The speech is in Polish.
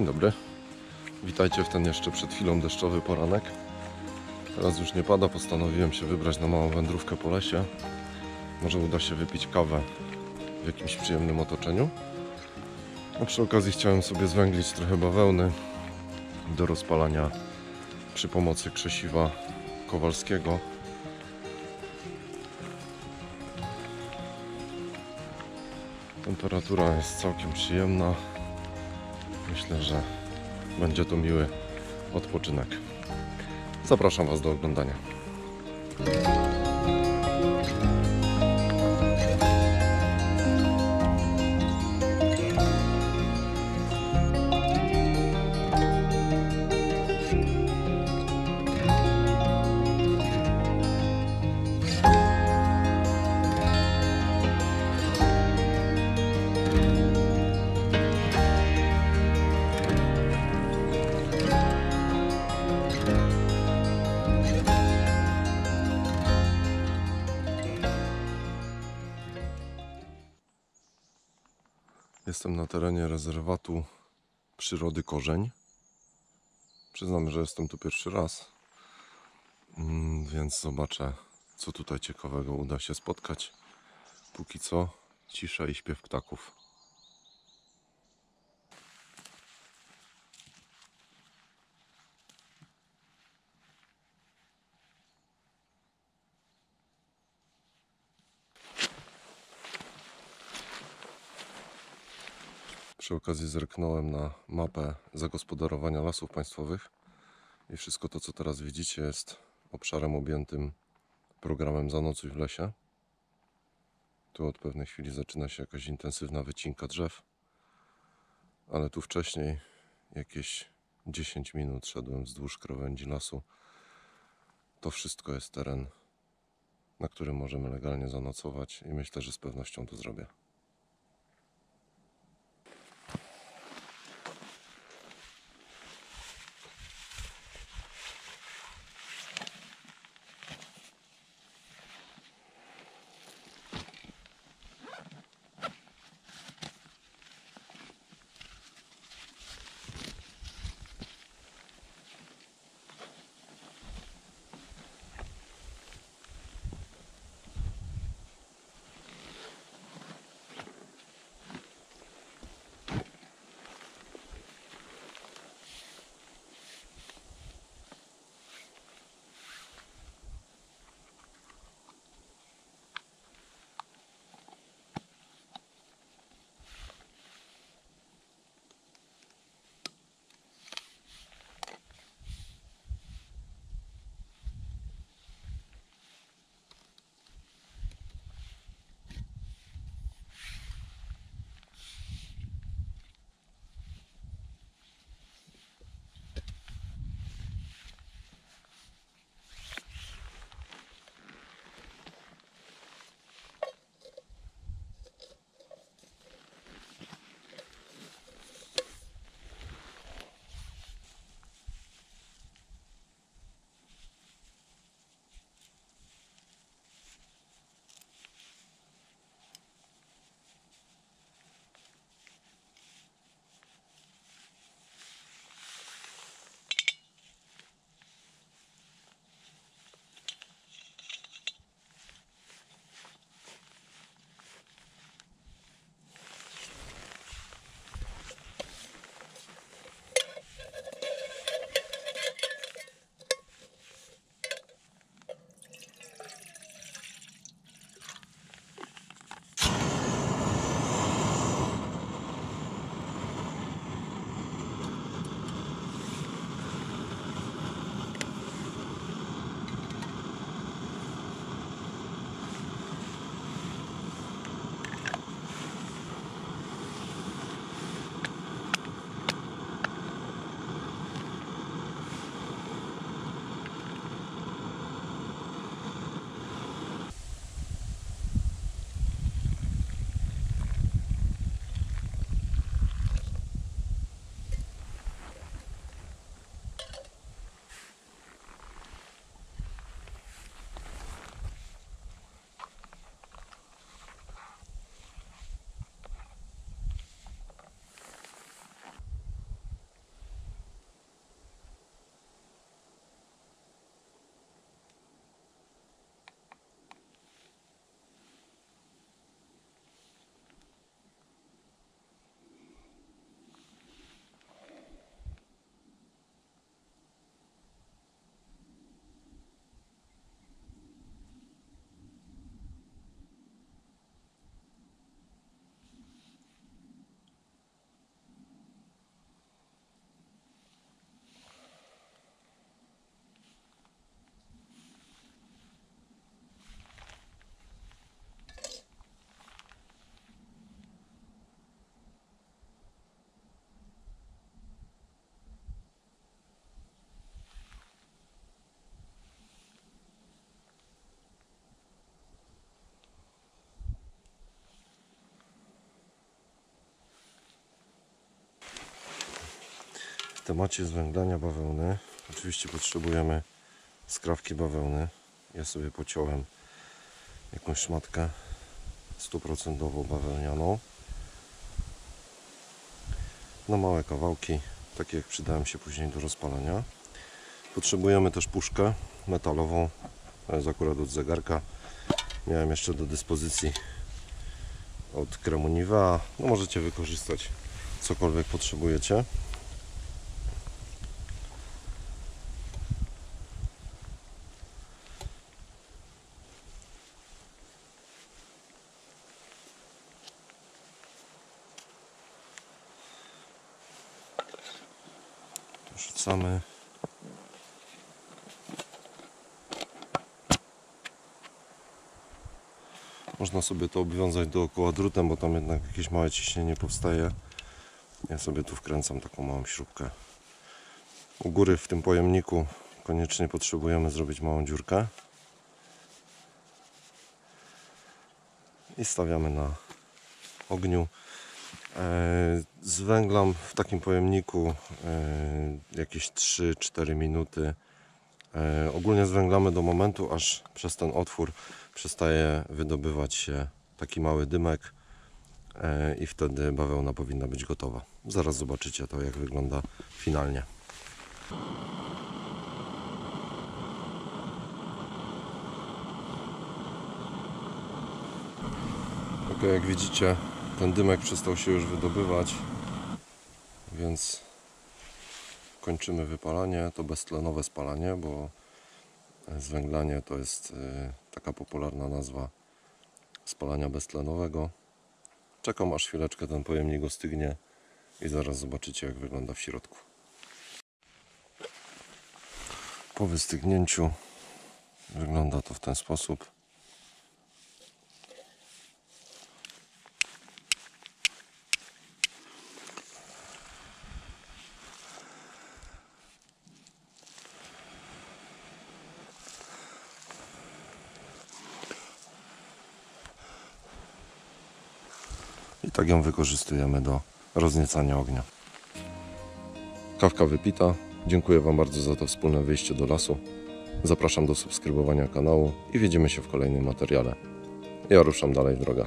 Dzień dobry. Witajcie w ten jeszcze przed chwilą deszczowy poranek. Teraz już nie pada, postanowiłem się wybrać na małą wędrówkę po lesie. Może uda się wypić kawę w jakimś przyjemnym otoczeniu. A przy okazji chciałem sobie zwęglić trochę bawełny do rozpalania przy pomocy krzesiwa kowalskiego. Temperatura jest całkiem przyjemna. Myślę, że będzie to miły odpoczynek. Zapraszam Was do oglądania. Jestem na terenie rezerwatu przyrody Korzeń. Przyznam, że jestem tu pierwszy raz, Mm, więc zobaczę, co tutaj ciekawego uda się spotkać. Póki co cisza i śpiew ptaków. Przy okazji zerknąłem na mapę zagospodarowania lasów państwowych i wszystko to, co teraz widzicie, jest obszarem objętym programem Zanocuj w lesie. Tu od pewnej chwili zaczyna się jakaś intensywna wycinka drzew, ale tu wcześniej jakieś 10 minut szedłem wzdłuż krawędzi lasu. To wszystko jest teren, na którym możemy legalnie zanocować i myślę, że z pewnością to zrobię. Temacie zwęglania bawełny oczywiście potrzebujemy skrawki bawełny. Ja sobie pociąłem jakąś szmatkę stuprocentowo bawełnianą na małe kawałki, takie jak przydają się później do rozpalania. Potrzebujemy też puszkę metalową, to jest akurat od zegarka. Miałem jeszcze do dyspozycji od kremu Nivea. No możecie wykorzystać cokolwiek potrzebujecie. Rzucamy. Można sobie to obwiązać dookoła drutem, bo tam jednak jakieś małe ciśnienie powstaje. Ja sobie tu wkręcam taką małą śrubkę. U góry w tym pojemniku koniecznie potrzebujemy zrobić małą dziurkę. I stawiamy na ogniu. E, Zwęglam w takim pojemniku e, jakieś 3-4 minuty. E, Ogólnie zwęglamy do momentu, aż przez ten otwór przestaje wydobywać się taki mały dymek i wtedy bawełna powinna być gotowa. Zaraz zobaczycie to, jak wygląda finalnie. Ok, jak widzicie, ten dymek przestał się już wydobywać, więc kończymy wypalanie. To beztlenowe spalanie, bo zwęglanie to jest y, taka popularna nazwa spalania beztlenowego. Czekam aż chwileczkę ten pojemnik ostygnie i zaraz zobaczycie jak wygląda w środku. Po wystygnięciu wygląda to w ten sposób. I tak ją wykorzystujemy do rozniecania ognia. Kawka wypita. Dziękuję Wam bardzo za to wspólne wyjście do lasu. Zapraszam do subskrybowania kanału i widzimy się w kolejnym materiale. Ja ruszam dalej w drogę.